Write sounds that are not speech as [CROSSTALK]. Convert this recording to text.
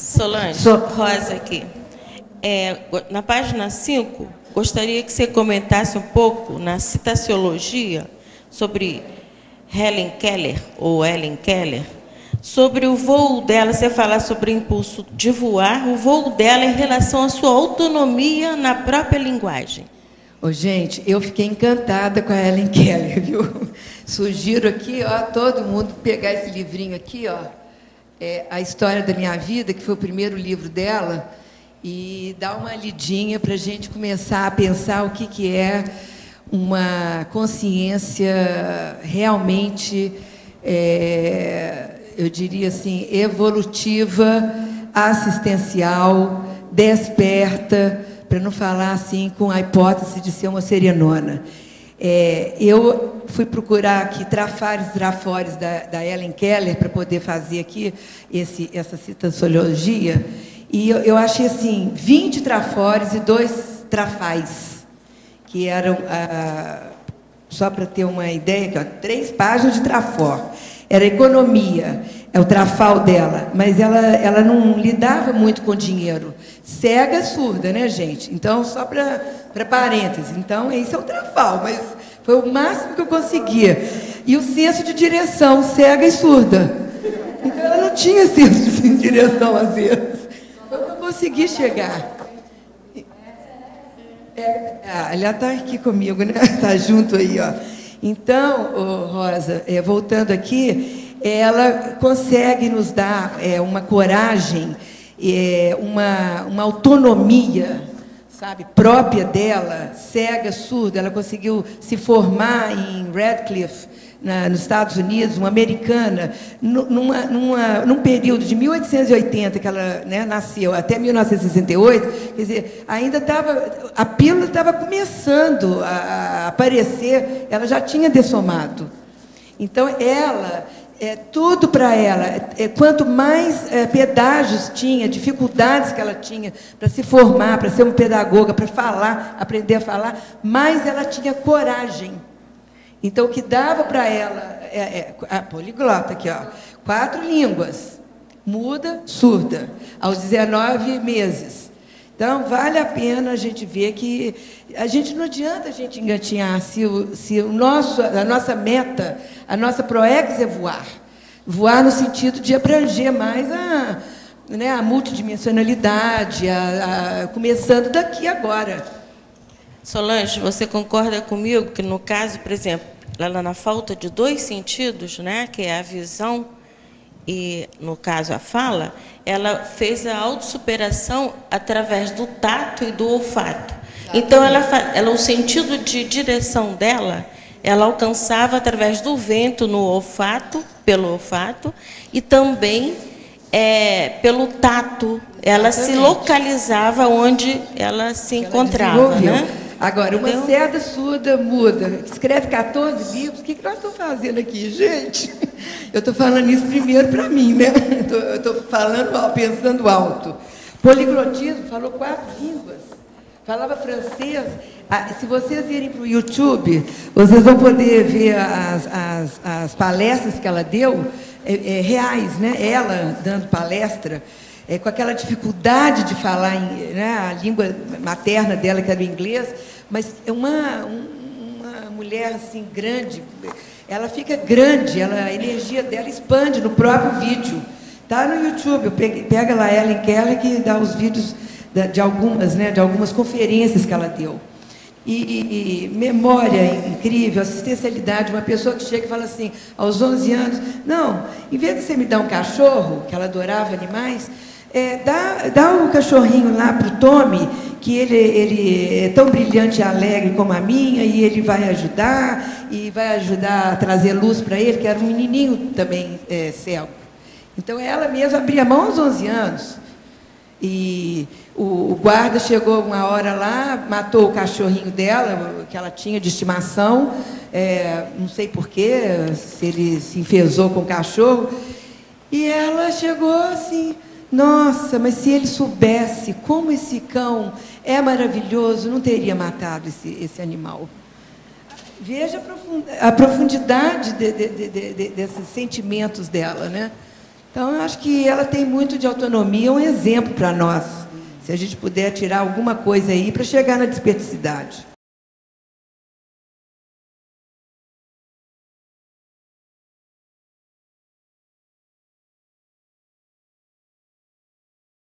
Solange, So- Rosa aqui. É, na página 5, gostaria que você comentasse um pouco na citaciologia sobre Helen Keller, ou Ellen Keller, sobre o voo dela, você falar sobre o impulso de voar, o voo dela em relação à sua autonomia na própria linguagem. Ô, gente, eu fiquei encantada com a Ellen Keller, viu? Sugiro aqui, ó, todo mundo pegar esse livrinho aqui, ó, é, A História da Minha Vida, que foi o primeiro livro dela, e dar uma lidinha para a gente começar a pensar o que, que é uma consciência realmente, é, eu diria assim, evolutiva, assistencial, desperta, para não falar assim com a hipótese de ser uma serenona. É, eu fui procurar aqui trafares trafores da, da Ellen Keller para poder fazer aqui esse, essa citaciologia, e eu, eu achei assim 20 trafores e dois trafais, que eram, ah, só para ter uma ideia, aqui, ó, três páginas de trafor. Era economia, é o trafal dela, mas ela, ela não lidava muito com dinheiro. Cega, surda, né, gente? Então, só para parênteses. Então, esse é o trafal, mas foi o máximo que eu conseguia. E o senso de direção, cega e surda. Então, ela não tinha senso de [LAUGHS] direção, às vezes. Foi o que eu consegui chegar. É, ah, ela está aqui comigo, né? Está [LAUGHS] junto aí, ó. Então, Rosa, é, voltando aqui, ela consegue nos dar é, uma coragem, é, uma, uma autonomia, sabe, própria dela, cega, surda. Ela conseguiu se formar em Radcliffe, na, nos Estados Unidos, uma americana, nu- numa, numa, num período de 1880 que ela né, nasceu até 1968, quer dizer, ainda estava, a pílula estava começando a, a aparecer, ela já tinha dessomado. Então, ela, é, tudo para ela, é, quanto mais é, pedágios tinha, dificuldades que ela tinha para se formar, para ser uma pedagoga, para falar, aprender a falar, mais ela tinha coragem. Então, o que dava para ela, é, é, a poliglota aqui, ó, quatro línguas, muda, surda, aos 19 meses. Então, vale a pena a gente ver que a gente não adianta a gente engatinhar se, o, se o nosso, a nossa meta, a nossa proex é voar. Voar no sentido de abranger mais a, né, a multidimensionalidade, a, a- começando daqui agora. Solange, você concorda comigo que no caso, por exemplo, ela na falta de dois sentidos, né, que é a visão e no caso a fala, ela fez a autossuperação através do tato e do olfato. Então ela, ela o sentido de direção dela, ela alcançava através do vento no olfato, pelo olfato e também é, pelo tato. Ela se Exatamente. localizava onde ela se encontrava, desenvolveu. né? Agora, uma Entendeu? cerda surda muda, escreve 14 livros, o que nós estamos fazendo aqui, gente? Eu estou falando isso primeiro para mim, né? Eu estou falando, pensando alto. Poliglotismo, falou quatro línguas. Falava francês. Ah, se vocês irem para o YouTube, vocês vão poder ver as, as, as palestras que ela deu, é, é, reais, né? Ela dando palestra é, com aquela dificuldade de falar em, né, a língua materna dela, que era o inglês, mas é uma, um- uma mulher assim grande, ela fica grande, ela, a energia dela expande no próprio vídeo. Está no YouTube, pega lá Ellen Keller que dá os vídeos de algumas, né, de algumas conferências que ela deu. E, e- e memória incrível, assistencialidade, uma pessoa que chega e fala assim, aos 11 anos, não, em vez de você me dar um cachorro, que ela adorava animais, é, dá, dá o cachorrinho lá para o Tommy, que ele, ele é tão brilhante e alegre como a minha, e ele vai ajudar, e vai ajudar a trazer luz para ele, que era um menininho também é, cego. Então, ela mesma abria mão aos 11 anos. E o, o guarda chegou uma hora lá, matou o cachorrinho dela, que ela tinha de estimação, é, não sei porquê, se ele se enfesou com o cachorro. E ela chegou assim, nossa, mas se ele soubesse como esse cão é maravilhoso, não teria matado esse, esse animal. Veja a profund- a profundidade de- de- de- de- de- desses sentimentos dela, né? Então, eu acho que ela tem muito de autonomia, um exemplo para nós, se a gente puder tirar alguma coisa aí para chegar na desperticidade.